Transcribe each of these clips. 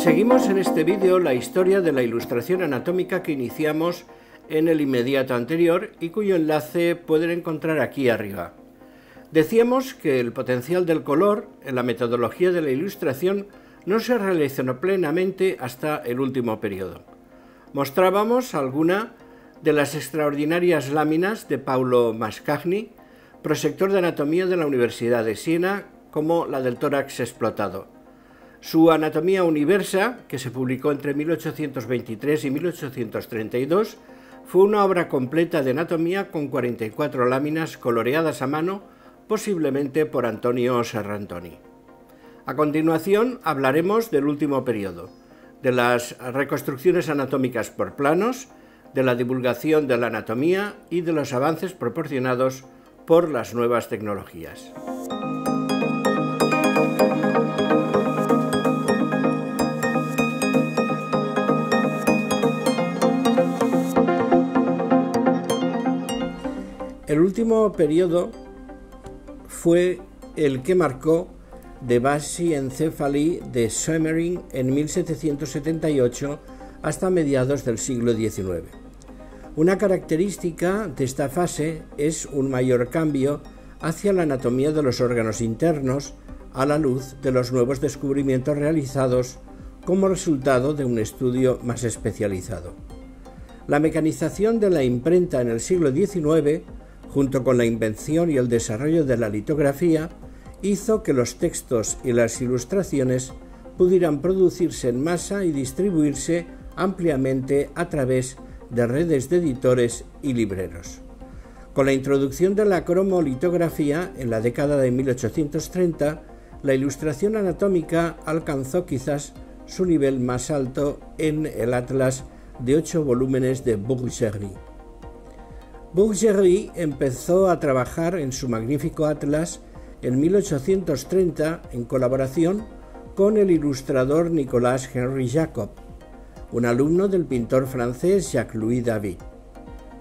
Seguimos en este vídeo la historia de la ilustración anatómica que iniciamos en el inmediato anterior y cuyo enlace pueden encontrar aquí arriba. Decíamos que el potencial del color en la metodología de la ilustración no se realizó plenamente hasta el último periodo. Mostrábamos alguna de las extraordinarias láminas de Paulo Mascagni, prosector de anatomía de la Universidad de Siena, como la del tórax explotado. Su Anatomía Universa, que se publicó entre 1823 y 1832, fue una obra completa de anatomía con 44 láminas coloreadas a mano, posiblemente por Antonio Serrantoni. A continuación hablaremos del último periodo, de las reconstrucciones anatómicas por planos, de la divulgación de la anatomía y de los avances proporcionados por las nuevas tecnologías. El último periodo fue el que marcó de Bassi Encéfali de Sömering en 1778 hasta mediados del siglo XIX. Una característica de esta fase es un mayor cambio hacia la anatomía de los órganos internos a la luz de los nuevos descubrimientos realizados como resultado de un estudio más especializado. La mecanización de la imprenta en el siglo XIX junto con la invención y el desarrollo de la litografía, hizo que los textos y las ilustraciones pudieran producirse en masa y distribuirse ampliamente a través de redes de editores y libreros. Con la introducción de la cromolitografía en la década de 1830, la ilustración anatómica alcanzó quizás su nivel más alto en el atlas de ocho volúmenes de Bourgerie. Bourgerie empezó a trabajar en su magnífico atlas en 1830 en colaboración con el ilustrador Nicolas Henry Jacob, un alumno del pintor francés Jacques-Louis David.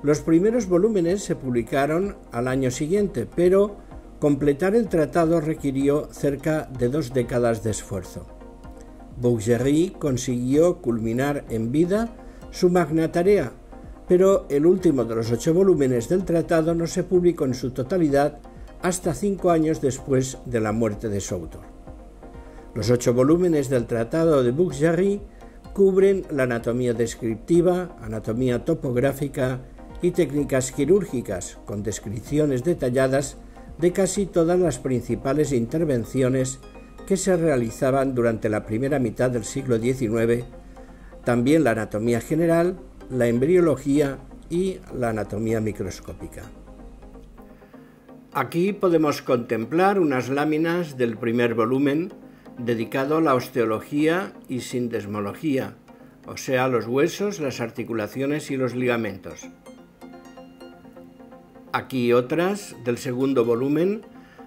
Los primeros volúmenes se publicaron al año siguiente, pero completar el tratado requirió cerca de dos décadas de esfuerzo. Bourgerie consiguió culminar en vida su magna tarea pero el último de los ocho volúmenes del tratado no se publicó en su totalidad hasta cinco años después de la muerte de su autor. Los ocho volúmenes del tratado de Bouc-Jarry cubren la anatomía descriptiva, anatomía topográfica y técnicas quirúrgicas, con descripciones detalladas de casi todas las principales intervenciones que se realizaban durante la primera mitad del siglo XIX, también la anatomía general, la embriología y la anatomía microscópica. Aquí podemos contemplar unas láminas del primer volumen dedicado a la osteología y sindesmología, o sea, los huesos, las articulaciones y los ligamentos. Aquí otras del segundo volumen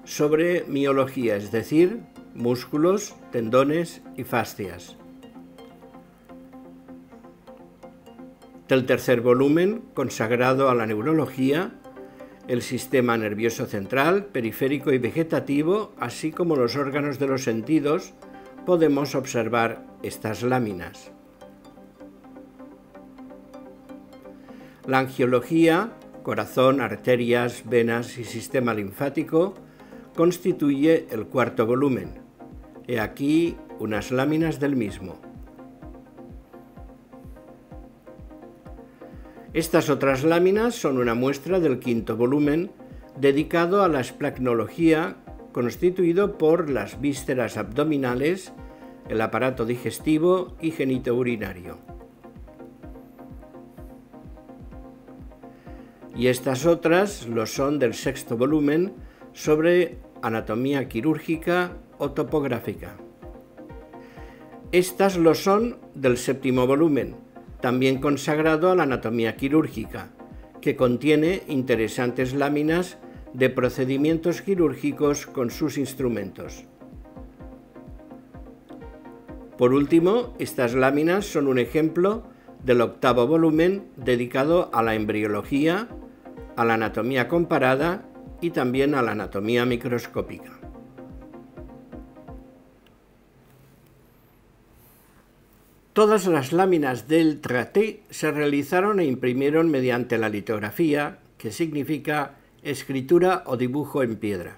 sobre miología, es decir, músculos, tendones y fascias. Del tercer volumen consagrado a la neurología, el sistema nervioso central, periférico y vegetativo, así como los órganos de los sentidos, podemos observar estas láminas. La angiología, corazón, arterias, venas y sistema linfático, constituye el cuarto volumen. He aquí unas láminas del mismo. Estas otras láminas son una muestra del quinto volumen dedicado a la esplacnología constituido por las vísceras abdominales, el aparato digestivo y genitourinario. Y estas otras lo son del sexto volumen sobre anatomía quirúrgica o topográfica. Estas lo son del séptimo volumen, también consagrado a la anatomía quirúrgica, que contiene interesantes láminas de procedimientos quirúrgicos con sus instrumentos. Por último, estas láminas son un ejemplo del octavo volumen dedicado a la embriología, a la anatomía comparada y también a la anatomía microscópica. Todas las láminas del traté se realizaron e imprimieron mediante la litografía, que significa escritura o dibujo en piedra.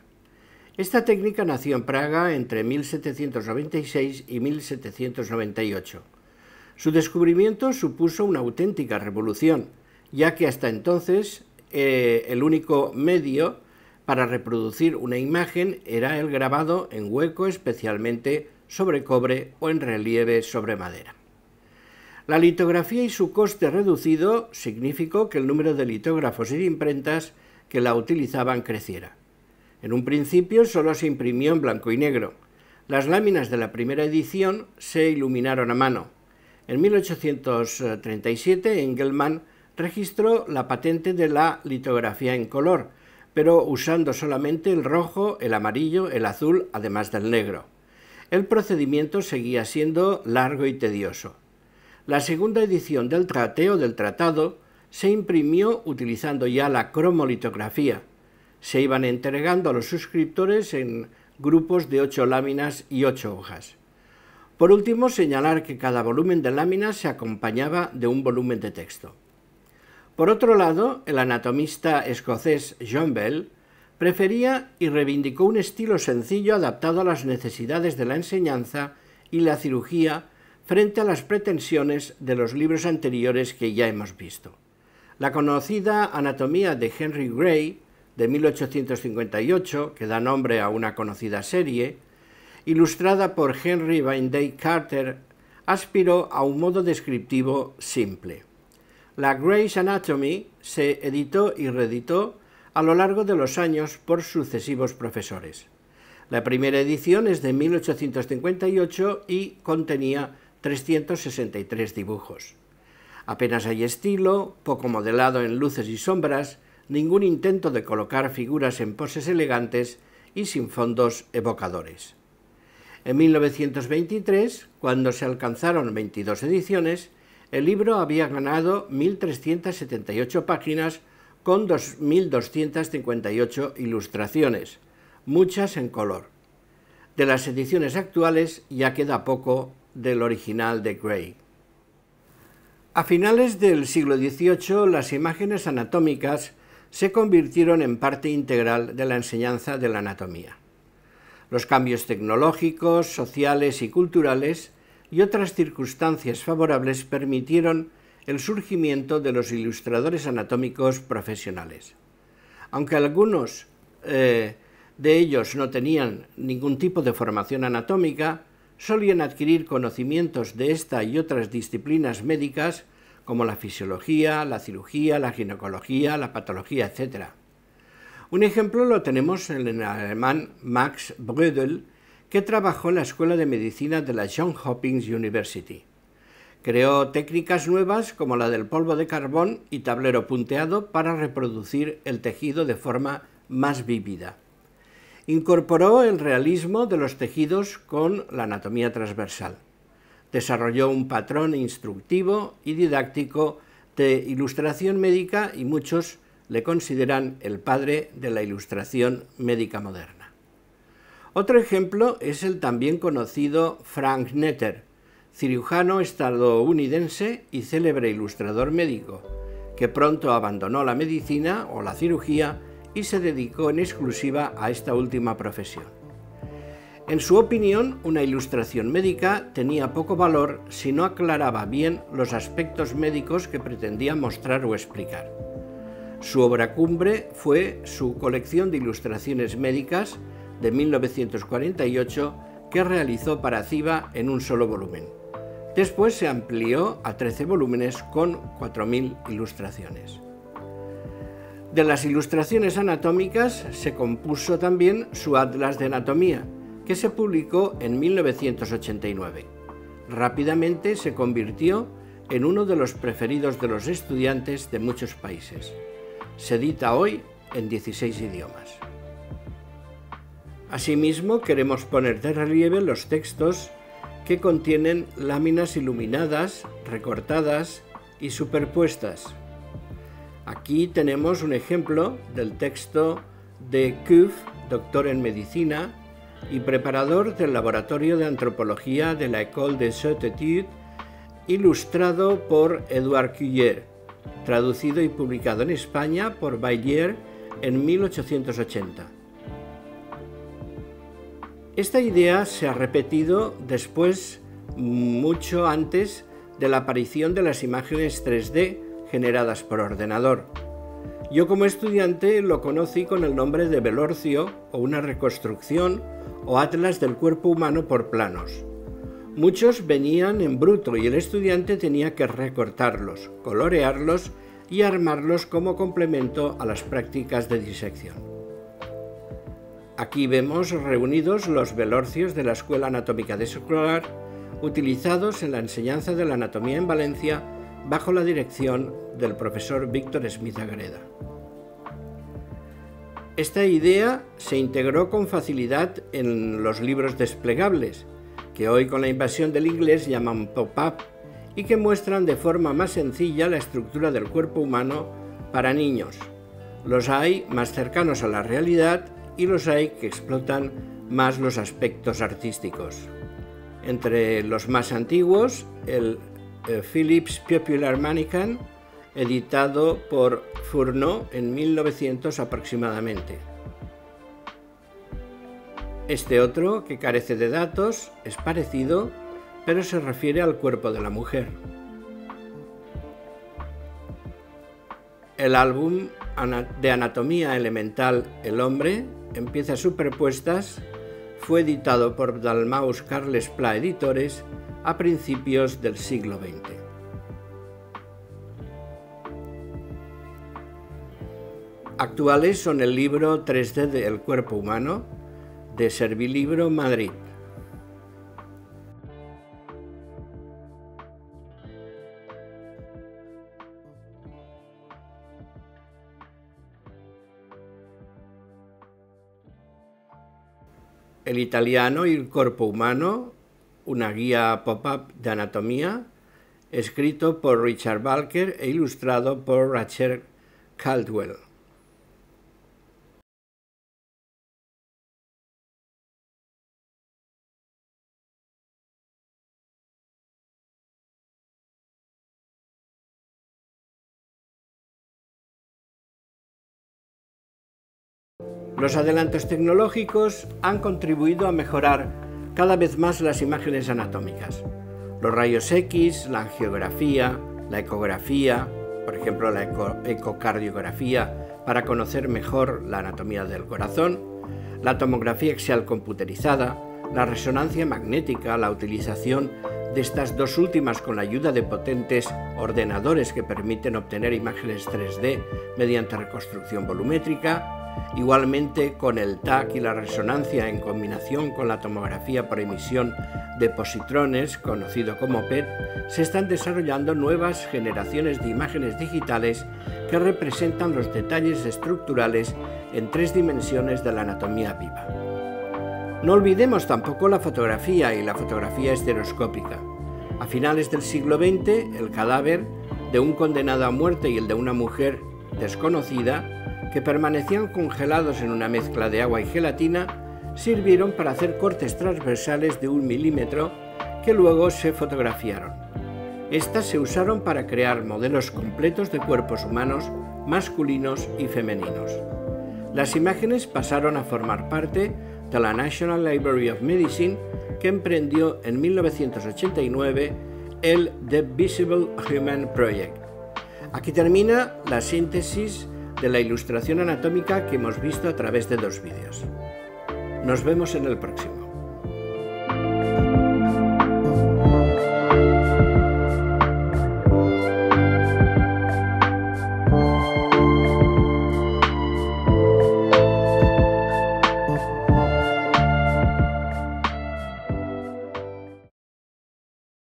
Esta técnica nació en Praga entre 1796 y 1798. Su descubrimiento supuso una auténtica revolución, ya que hasta entonces eh, el único medio para reproducir una imagen era el grabado en hueco, especialmente sobre cobre o en relieve sobre madera. La litografía y su coste reducido significó que el número de litógrafos y de imprentas que la utilizaban creciera. En un principio solo se imprimió en blanco y negro. Las láminas de la primera edición se iluminaron a mano. En 1837 Engelmann registró la patente de la litografía en color, pero usando solamente el rojo, el amarillo, el azul, además del negro. El procedimiento seguía siendo largo y tedioso. La segunda edición del trateo del tratado se imprimió utilizando ya la cromolitografía, se iban entregando a los suscriptores en grupos de ocho láminas y ocho hojas. Por último, señalar que cada volumen de láminas se acompañaba de un volumen de texto. Por otro lado, el anatomista escocés John Bell prefería y reivindicó un estilo sencillo adaptado a las necesidades de la enseñanza y la cirugía frente a las pretensiones de los libros anteriores que ya hemos visto. La conocida Anatomía de Henry Gray de 1858, que da nombre a una conocida serie, ilustrada por Henry Day Carter, aspiró a un modo descriptivo simple. La Gray's Anatomy se editó y reeditó a lo largo de los años por sucesivos profesores. La primera edición es de 1858 y contenía 363 dibujos. Apenas hay estilo, poco modelado en luces y sombras, ningún intento de colocar figuras en poses elegantes y sin fondos evocadores. En 1923, cuando se alcanzaron 22 ediciones, el libro había ganado 1.378 páginas con 2.258 ilustraciones, muchas en color. De las ediciones actuales ya queda poco del original de Gray. A finales del siglo XVIII, las imágenes anatómicas se convirtieron en parte integral de la enseñanza de la anatomía. Los cambios tecnológicos, sociales y culturales y otras circunstancias favorables permitieron el surgimiento de los ilustradores anatómicos profesionales. Aunque algunos eh, de ellos no tenían ningún tipo de formación anatómica, solían adquirir conocimientos de esta y otras disciplinas médicas como la fisiología, la cirugía, la ginecología, la patología, etc. Un ejemplo lo tenemos en el alemán Max Brödel, que trabajó en la Escuela de Medicina de la Johns Hopkins University. Creó técnicas nuevas como la del polvo de carbón y tablero punteado para reproducir el tejido de forma más vívida. Incorporó el realismo de los tejidos con la anatomía transversal desarrolló un patrón instructivo y didáctico de ilustración médica y muchos le consideran el padre de la ilustración médica moderna. Otro ejemplo es el también conocido Frank Netter, cirujano estadounidense y célebre ilustrador médico, que pronto abandonó la medicina o la cirugía y se dedicó en exclusiva a esta última profesión. En su opinión, una ilustración médica tenía poco valor si no aclaraba bien los aspectos médicos que pretendía mostrar o explicar. Su obra cumbre fue su colección de ilustraciones médicas de 1948 que realizó para CIBA en un solo volumen. Después se amplió a 13 volúmenes con 4.000 ilustraciones. De las ilustraciones anatómicas se compuso también su Atlas de Anatomía, que se publicó en 1989. Rápidamente se convirtió en uno de los preferidos de los estudiantes de muchos países. Se edita hoy en 16 idiomas. Asimismo, queremos poner de relieve los textos que contienen láminas iluminadas, recortadas y superpuestas. Aquí tenemos un ejemplo del texto de Kuf, doctor en medicina, y preparador del Laboratorio de Antropología de la École des Hautes ilustrado por Edouard Cuyer, traducido y publicado en España por Baillier en 1880. Esta idea se ha repetido después, mucho antes de la aparición de las imágenes 3D generadas por ordenador. Yo como estudiante lo conocí con el nombre de Velorcio o una reconstrucción o atlas del cuerpo humano por planos. Muchos venían en bruto y el estudiante tenía que recortarlos, colorearlos y armarlos como complemento a las prácticas de disección. Aquí vemos reunidos los velorcios de la Escuela Anatómica de Escolar, utilizados en la enseñanza de la anatomía en Valencia bajo la dirección del profesor Víctor Smith Agreda. Esta idea se integró con facilidad en los libros desplegables, que hoy con la invasión del inglés llaman pop-up y que muestran de forma más sencilla la estructura del cuerpo humano para niños. Los hay más cercanos a la realidad y los hay que explotan más los aspectos artísticos. Entre los más antiguos, el Philips Popular Mannequin, editado por Fourneau en 1900 aproximadamente. Este otro, que carece de datos, es parecido, pero se refiere al cuerpo de la mujer. El álbum de anatomía elemental El hombre en piezas superpuestas, fue editado por Dalmaus Carles Pla Editores a principios del siglo XX. Actuales son el libro 3D del cuerpo humano de Servilibro Madrid, El italiano y el cuerpo humano, una guía pop-up de anatomía, escrito por Richard Balker e ilustrado por Rachel Caldwell. Los adelantos tecnológicos han contribuido a mejorar cada vez más las imágenes anatómicas. Los rayos X, la angiografía, la ecografía, por ejemplo la ecocardiografía para conocer mejor la anatomía del corazón, la tomografía axial computerizada, la resonancia magnética, la utilización de estas dos últimas con la ayuda de potentes ordenadores que permiten obtener imágenes 3D mediante reconstrucción volumétrica, Igualmente, con el TAC y la resonancia en combinación con la tomografía por emisión de positrones, conocido como PET, se están desarrollando nuevas generaciones de imágenes digitales que representan los detalles estructurales en tres dimensiones de la anatomía viva. No olvidemos tampoco la fotografía y la fotografía estereoscópica. A finales del siglo XX, el cadáver de un condenado a muerte y el de una mujer desconocida que permanecían congelados en una mezcla de agua y gelatina, sirvieron para hacer cortes transversales de un milímetro que luego se fotografiaron. Estas se usaron para crear modelos completos de cuerpos humanos masculinos y femeninos. Las imágenes pasaron a formar parte de la National Library of Medicine que emprendió en 1989 el The Visible Human Project. Aquí termina la síntesis de la ilustración anatómica que hemos visto a través de dos vídeos. Nos vemos en el próximo.